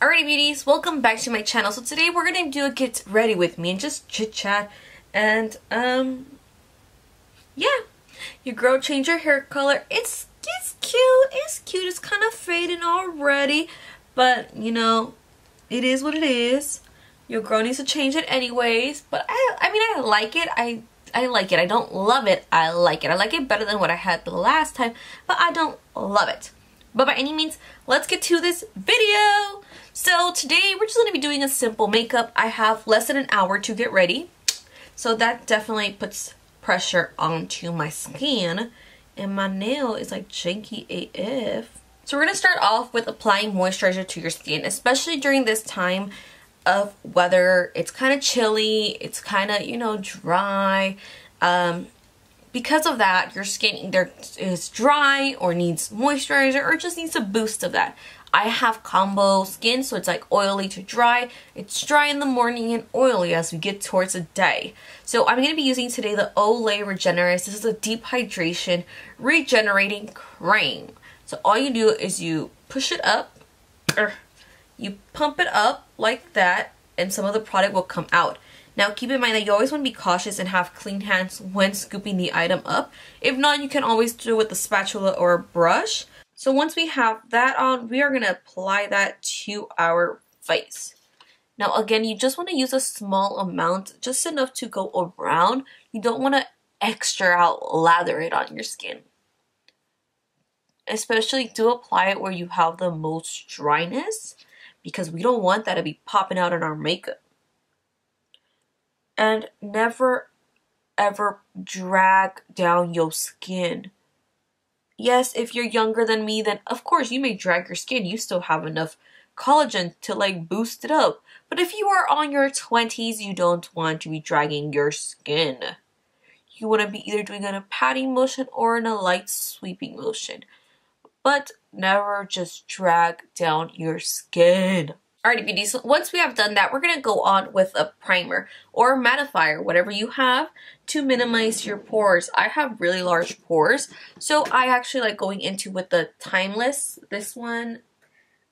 Alrighty beauties, welcome back to my channel. So today we're gonna do a get ready with me and just chit chat and um yeah. Your girl changed her hair color. It's it's cute, it's cute, it's kind of fading already. But you know, it is what it is. Your girl needs to change it anyways. But I I mean I like it. I I like it. I don't love it. I like it. I like it better than what I had the last time, but I don't love it. But by any means, let's get to this video. So today we're just going to be doing a simple makeup. I have less than an hour to get ready. So that definitely puts pressure onto my skin. And my nail is like janky AF. So we're going to start off with applying moisturizer to your skin, especially during this time of weather. It's kind of chilly. It's kind of, you know, dry. Um, because of that, your skin either is dry or needs moisturizer or just needs a boost of that. I have combo skin, so it's like oily to dry. It's dry in the morning and oily as we get towards the day. So I'm going to be using today the Olay Regenerist. This is a deep hydration regenerating cream. So all you do is you push it up, or you pump it up like that, and some of the product will come out. Now keep in mind that you always want to be cautious and have clean hands when scooping the item up. If not, you can always do it with a spatula or a brush. So once we have that on, we are going to apply that to our face. Now again, you just want to use a small amount, just enough to go around. You don't want to extra out lather it on your skin. Especially do apply it where you have the most dryness because we don't want that to be popping out in our makeup. And never ever drag down your skin yes, if you're younger than me, then of course you may drag your skin. You still have enough collagen to like boost it up. But if you are on your 20s, you don't want to be dragging your skin. You want to be either doing in a patting motion or in a light sweeping motion. But never just drag down your skin. Alrighty beauties, so once we have done that, we're going to go on with a primer or mattifier, whatever you have to minimize your pores. I have really large pores, so I actually like going into with the Timeless. This one,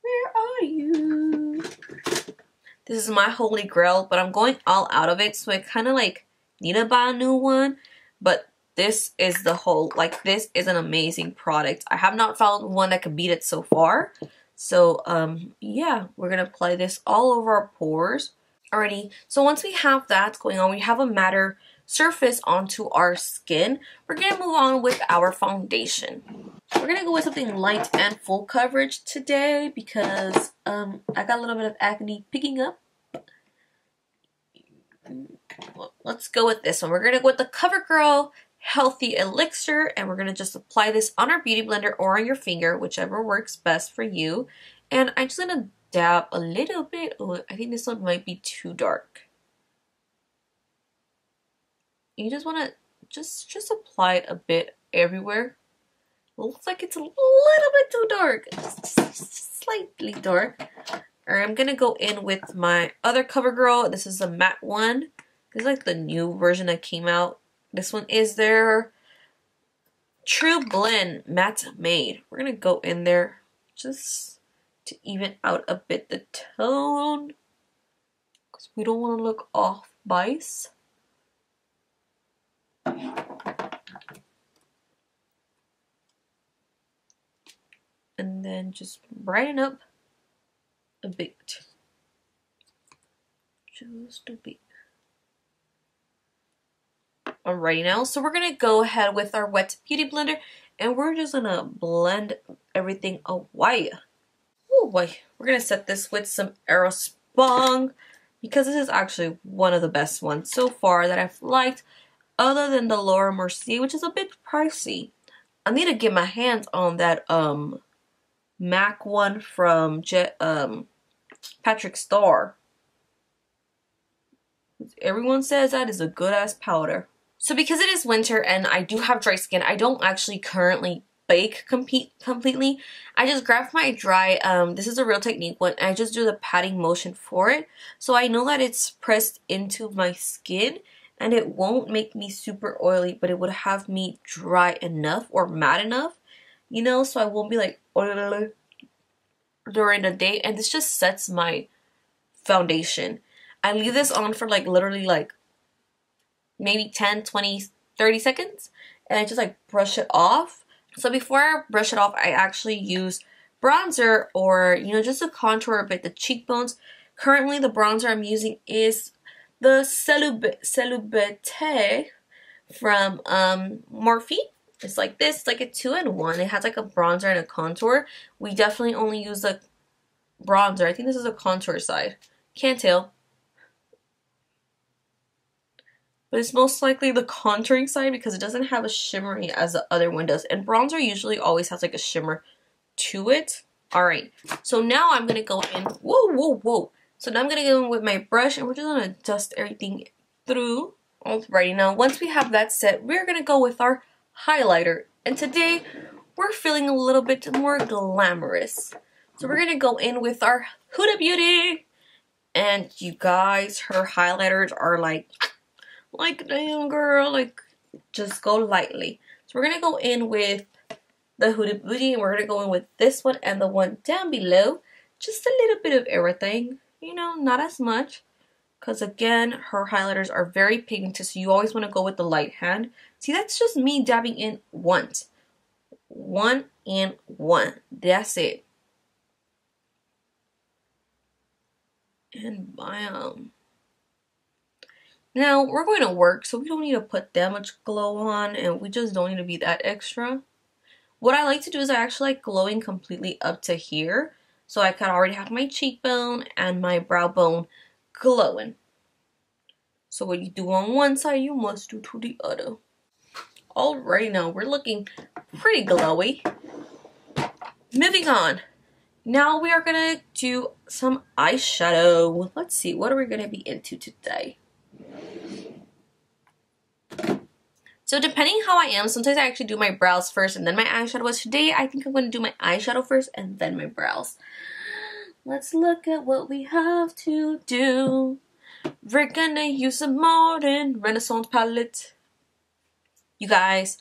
where are you? This is my holy grail, but I'm going all out of it, so I kind of like need to buy a new one, but this is the whole, like this is an amazing product. I have not found one that could beat it so far. So um, yeah, we're to apply this all over our pores. Alrighty, so once we have that going on, we have a matter surface onto our skin. We're to move on with our foundation. We're to go with something light and full coverage today because um, I got a little bit of acne picking up. Let's go with this one. We're to go with the CoverGirl Healthy Elixir and we're going to just apply this on our beauty blender or on your finger, whichever works best for you. And I'm just going to dab a little bit. Oh, I think this one might be too dark. You just want to just just apply it a bit everywhere. Looks like it's a little bit too dark. Just slightly dark. Alright, I'm going to go in with my other CoverGirl. This is a matte one. This is like the new version that came out this one is their TruBlend Matte Made. We're going to go in there just to even out a bit the tone. Because we don't want to look off base. And then just brighten up a bit. Just a bit. Alrighty now, so we're going to go ahead with our wet beauty blender and we're just going to blend everything away. Oh boy, we're going to set this with some Airspun because this is actually one of the best ones so far that I've liked other than the Laura Mercier, which is a bit pricey. I need to get my hands on that um MAC one from Jet, um, Patrick Starr. Everyone says that is a good ass powder. So because it is winter and I do have dry skin, I don't actually currently bake compete completely. I just grab my dry, um, this is a Real Technique one, I just do the patting motion for it. So I know that it's pressed into my skin and it won't make me super oily, but it would have me dry enough or matte enough, you know, so I won't be like oily. during the day and this just sets my foundation. I leave this on for like literally like maybe 10, 20, 30 seconds and I just like brush it off. So before I brush it off, I actually use bronzer or, you know, just to contour a bit the cheekbones. Currently, the bronzer I'm using is the Celubite from um, Morphe. It's like this, it's like a two-in-one. It has like a bronzer and a contour. We definitely only use the bronzer. I think this is a contour side. Can't tell. But it's most likely the contouring side because it doesn't have a shimmery as the other one does. And bronzer usually always has like a shimmer to it. Alright, so now I'm to go in. Whoa, whoa, whoa. So now I'm to go in with my brush and we're just to dust everything through. Alrighty, now once we have that set, we're to go with our highlighter. And today, we're feeling a little bit more glamorous. So we're to go in with our Huda Beauty. And you guys, her highlighters are like, like damn girl, like just go lightly. So we're to go in with the Huda Beauty and we're to go in with this one and the one down below. Just a little bit of everything, you know, not as much. Because again, her highlighters are very pigmented, so you always want to go with the light hand. See, that's just me dabbing in once. One and one. That's it. And bam. Now, we're going to work, so we don't need to put that much glow on, and we just don't need to be that extra. What I like to do is I actually like glowing completely up to here. So I can already have my cheekbone and my brow bone glowing. So what you do on one side, you must do to the other. Alright, now we're looking pretty glowy. Moving on. Now we are going to do some eyeshadow. Let's see, what are we going to be into today? So depending how I am, sometimes I actually do my brows first and then my eyeshadow. But today, I think I'm going to do my eyeshadow first and then my brows. Let's look at what we have to do. We're gonna use a modern Renaissance palette. You guys,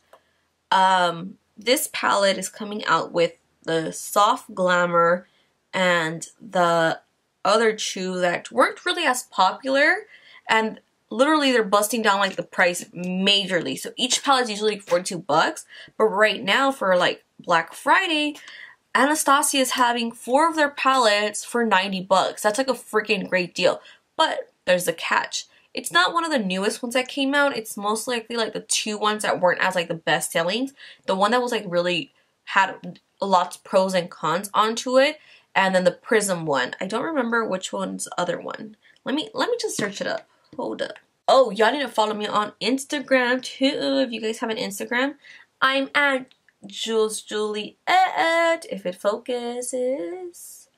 um, this palette is coming out with the Soft Glamour and the other two that weren't really as popular. And literally they're busting down like the price majorly. So each palette is usually like 42 bucks, but right now for like Black Friday, Anastasia is having four of their palettes for 90 bucks. That's like a freaking great deal. But there's a catch. It's not one of the newest ones that came out. It's most likely like the two ones that weren't as like the best sellings. The one that was like really had lots of pros and cons onto it. And then the Prism one. I don't remember which one's other one. Let me let me just search it up. Hold up. Oh, y'all need to follow me on Instagram too. If you guys have an Instagram, I'm at Jewels Julliet. If it focuses,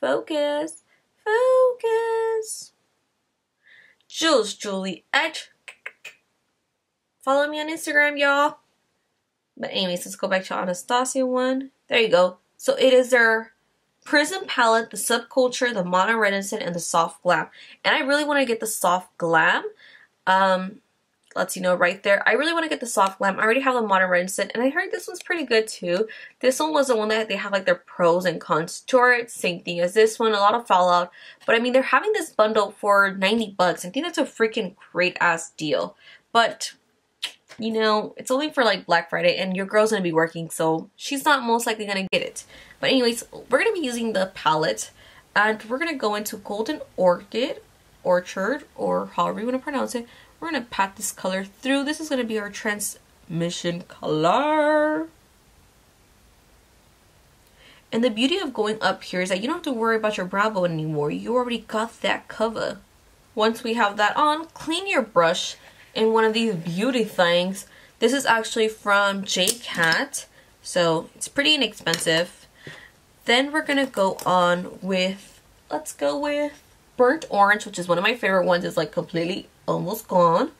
focus, focus. Jewels Julliet. Follow me on Instagram, y'all. But anyways, let's go back to Anastasia one. There you go. So it is their Prism palette, the Subculture, the Modern Renaissance, and the Soft Glam. And I really want to get the Soft Glam. Um, lets you know right there. I really want to get the Soft Glam. I already have the Modern Renaissance, and I heard this one's pretty good too. This one was the one that they have like their pros and cons to it. Same thing as this one, a lot of fallout. But I mean, they're having this bundle for 90 bucks. I think that's a freaking great ass deal. But you know, it's only for like Black Friday and your girl's gonna be working, so she's not most likely gonna get it. But anyways, we're gonna be using the palette and we're gonna go into Golden Orchid, Orchard, or however you wanna pronounce it. We're gonna pat this color through. This is gonna be our transmission color. And the beauty of going up here is that you don't have to worry about your brow bone anymore. You already got that cover. Once we have that on, clean your brush in one of these beauty things. This is actually from J-Cat, so it's pretty inexpensive. Then we're going to go on with, let's go with Burnt Orange, which is one of my favorite ones. It's like completely almost gone.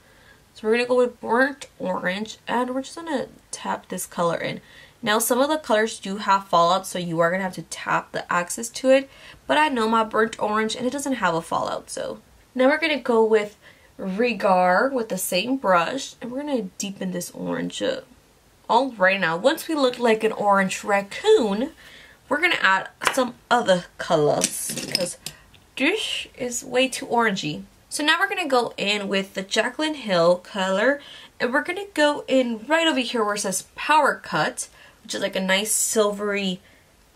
So we're going to go with Burnt Orange, and we're just going to tap this color in. Now, some of the colors do have fallout, so you are going to have to tap the access to it. But I know my Burnt Orange, and it doesn't have a fallout, so. Now we're going to go with Realgar with the same brush and we're going to deepen this orange up. All right now, once we look like an orange raccoon, we're gonna add some other colors because this is way too orangey. So now we're gonna go in with the Jaclyn Hill color and we're gonna go in right over here where it says Power Cut, which is like a nice silvery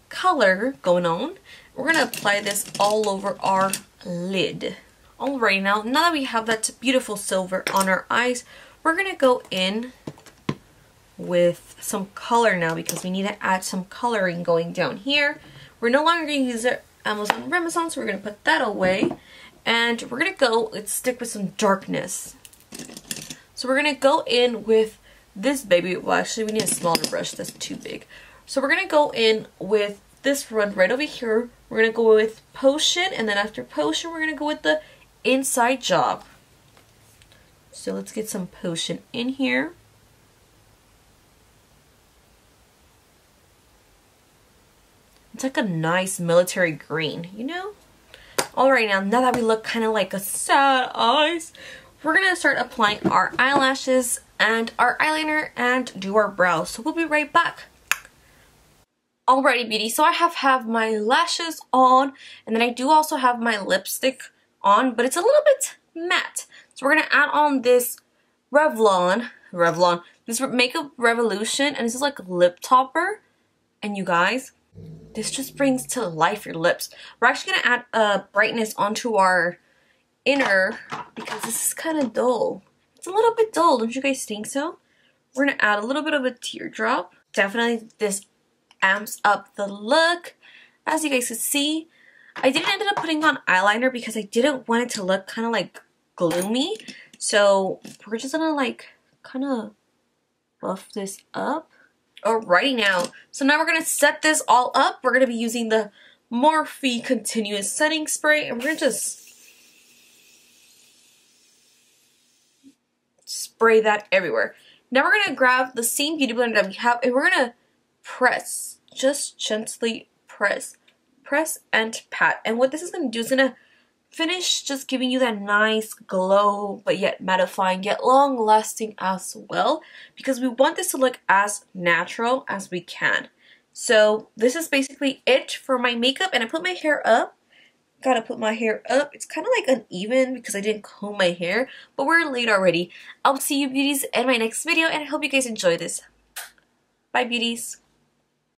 color going on. We're gonna apply this all over our lid. Alright, now, now that we have that beautiful silver on our eyes, we're gonna go in with some color now because we need to add some coloring going down here. We're no longer going to use um, our Modern Renaissance, so we're going to put that away. And we're going to go, let's stick with some darkness. So we're going to go in with this baby. Well, actually, we need a smaller brush. That's too big. So we're going to go in with this one right over here. We're going to go with Potion, and then after Potion, we're going to go with the Inside Job. So let's get some Potion in here. It's like a nice military green, you know? Alright, now, now that we look kind of like a sad eyes, we're going to start applying our eyelashes and our eyeliner and do our brows. So we'll be right back. Alrighty, beauty. So I have have my lashes on, and then I do also have my lipstick on, but it's a little bit matte. So we're going to add on this Revlon, Revlon, this Makeup Revolution, and this is like lip topper. And you guys, this just brings to life your lips. We're actually going to add a brightness onto our inner because this is kind of dull. It's a little bit dull, don't you guys think so? We're going to add a little bit of a teardrop. Definitely this amps up the look. As you guys can see, I didn't end up putting on eyeliner because I didn't want it to look kind of like gloomy. So we're just to like kind of buff this up. Alrighty now, so now we're to set this all up. We're to be using the Morphe Continuous Setting Spray and we're to just spray that everywhere. Now we're to grab the same beauty blender that we have and we're to press, just gently press, press and pat. And what this is going to do is going to finish just giving you that nice glow but yet mattifying yet long lasting as well because we want this to look as natural as we can. So this is basically it for my makeup and I put my hair up. Gotta put my hair up. It's kind of like uneven because I didn't comb my hair but we're late already. I'll see you beauties in my next video and I hope you guys enjoy this. Bye beauties.